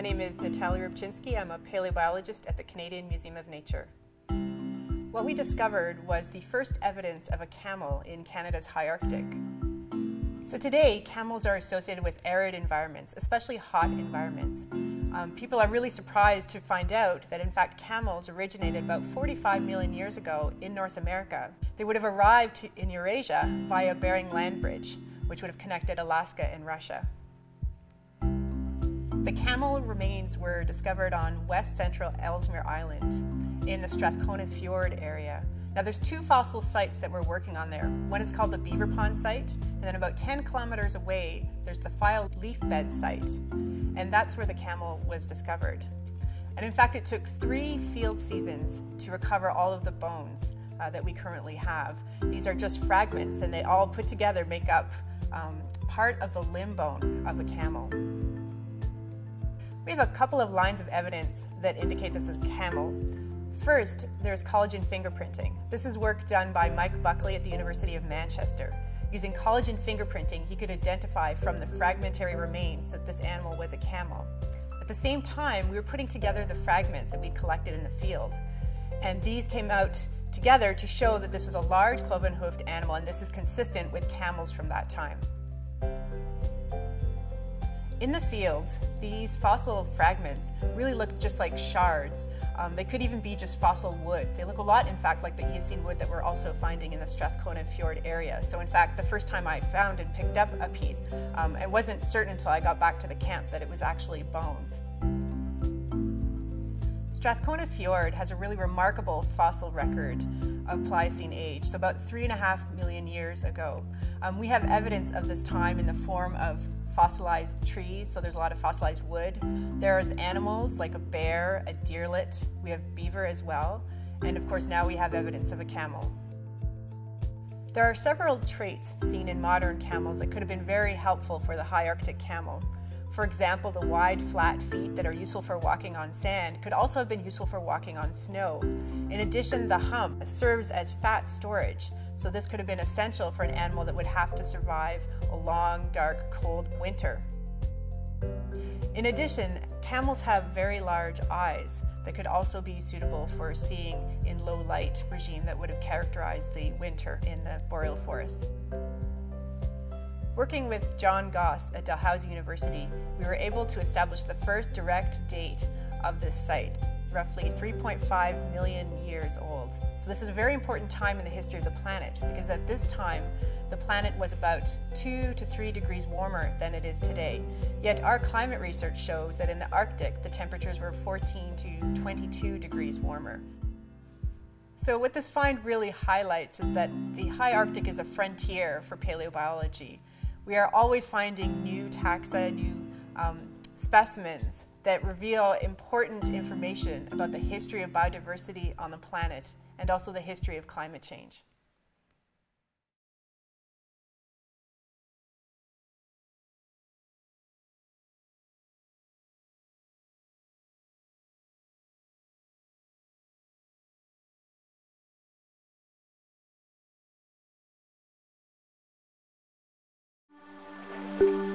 name is Natalia Rybczynski. I'm a paleobiologist at the Canadian Museum of Nature. What we discovered was the first evidence of a camel in Canada's high Arctic. So today, camels are associated with arid environments, especially hot environments. Um, people are really surprised to find out that, in fact, camels originated about 45 million years ago in North America. They would have arrived in Eurasia via Bering Land Bridge, which would have connected Alaska and Russia. The camel remains were discovered on west central Ellesmere Island in the Strathcona Fjord area. Now there's two fossil sites that we're working on there. One is called the Beaver Pond site, and then about 10 kilometers away, there's the Fyles Leaf Bed site, and that's where the camel was discovered. And in fact, it took three field seasons to recover all of the bones uh, that we currently have. These are just fragments, and they all put together make up um, part of the limb bone of a camel. We have a couple of lines of evidence that indicate this is camel. First, there's collagen fingerprinting. This is work done by Mike Buckley at the University of Manchester. Using collagen fingerprinting, he could identify from the fragmentary remains that this animal was a camel. At the same time, we were putting together the fragments that we'd collected in the field. And these came out together to show that this was a large cloven hoofed animal, and this is consistent with camels from that time. In the field, these fossil fragments really look just like shards. Um, they could even be just fossil wood. They look a lot, in fact, like the Eocene wood that we're also finding in the Strathcona Fjord area. So, in fact, the first time I found and picked up a piece, um, it wasn't certain until I got back to the camp that it was actually bone. Strathcona Fjord has a really remarkable fossil record of Pliocene age, so about three and a half million years ago. Um, we have evidence of this time in the form of fossilized trees, so there's a lot of fossilized wood. There's animals like a bear, a deerlet, we have beaver as well, and of course now we have evidence of a camel. There are several traits seen in modern camels that could have been very helpful for the high Arctic camel. For example, the wide, flat feet that are useful for walking on sand could also have been useful for walking on snow. In addition, the hump serves as fat storage, so this could have been essential for an animal that would have to survive a long, dark, cold winter. In addition, camels have very large eyes that could also be suitable for seeing in low light regime that would have characterized the winter in the boreal forest. Working with John Gosse at Dalhousie University, we were able to establish the first direct date of this site, roughly 3.5 million years old. So this is a very important time in the history of the planet because at this time the planet was about 2 to 3 degrees warmer than it is today. Yet our climate research shows that in the Arctic the temperatures were 14 to 22 degrees warmer. So what this find really highlights is that the high Arctic is a frontier for paleobiology. We are always finding new taxa, new um, specimens that reveal important information about the history of biodiversity on the planet and also the history of climate change. Música